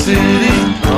city.